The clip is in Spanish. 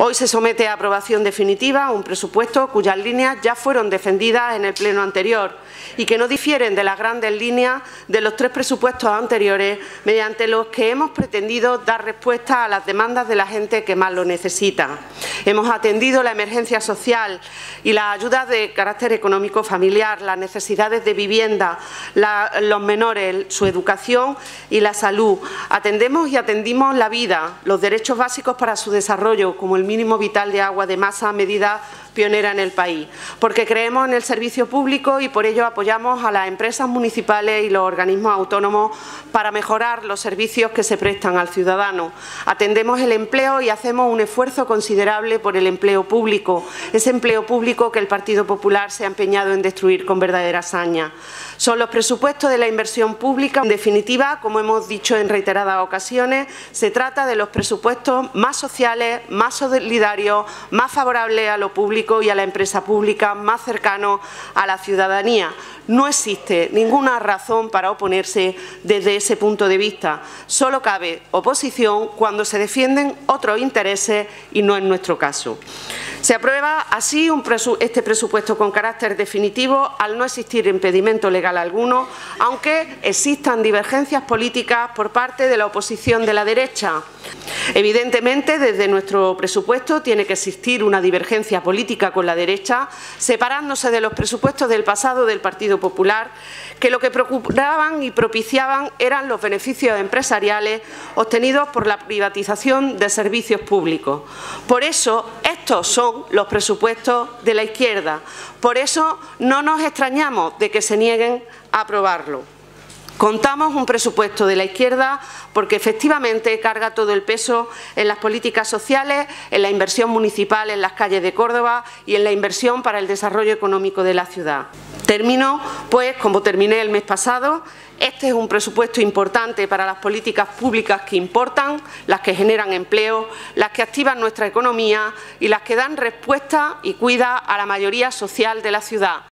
Hoy se somete a aprobación definitiva un presupuesto cuyas líneas ya fueron defendidas en el pleno anterior y que no difieren de las grandes líneas de los tres presupuestos anteriores mediante los que hemos pretendido dar respuesta a las demandas de la gente que más lo necesita. Hemos atendido la emergencia social y las ayudas de carácter económico familiar, las necesidades de vivienda, los menores, su educación y la salud. Atendemos y atendimos la vida, los derechos básicos para su desarrollo, como el mínimo vital de agua de masa medida pionera en el país, porque creemos en el servicio público y por ello apoyamos a las empresas municipales y los organismos autónomos para mejorar los servicios que se prestan al ciudadano. Atendemos el empleo y hacemos un esfuerzo considerable por el empleo público, ese empleo público que el Partido Popular se ha empeñado en destruir con verdadera hazaña. Son los presupuestos de la inversión pública. En definitiva, como hemos dicho en reiteradas ocasiones, se trata de los presupuestos más sociales, más solidarios, más favorables a lo público y a la empresa pública más cercano a la ciudadanía. No existe ninguna razón para oponerse desde ese punto de vista. Solo cabe oposición cuando se defienden otros intereses y no en nuestro caso. Se aprueba así este presupuesto con carácter definitivo al no existir impedimento legal alguno, aunque existan divergencias políticas por parte de la oposición de la derecha. Evidentemente, desde nuestro presupuesto tiene que existir una divergencia política con la derecha, separándose de los presupuestos del pasado del Partido Popular, que lo que procuraban y propiciaban eran los beneficios empresariales obtenidos por la privatización de servicios públicos. Por eso, estos son los presupuestos de la izquierda. Por eso, no nos extrañamos de que se nieguen a aprobarlo. Contamos un presupuesto de la izquierda porque efectivamente carga todo el peso en las políticas sociales, en la inversión municipal en las calles de Córdoba y en la inversión para el desarrollo económico de la ciudad. Termino, pues, como terminé el mes pasado, este es un presupuesto importante para las políticas públicas que importan, las que generan empleo, las que activan nuestra economía y las que dan respuesta y cuida a la mayoría social de la ciudad.